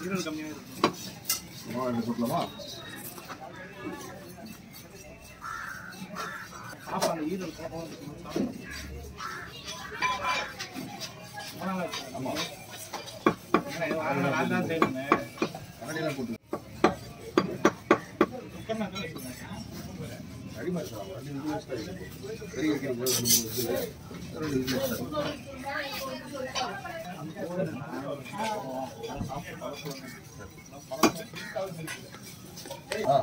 ஈரல் கம்மியாக இருக்கும். மாவு எடுத்து அந்த ஈரல் கோபம் நான் தான் செய்யணுங்க கரண்டிலாம் போட்டு அடிமா சார் அடி நிமிஷம் வைக்கிற போது ఆ